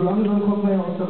So langsam kommt man ja aus der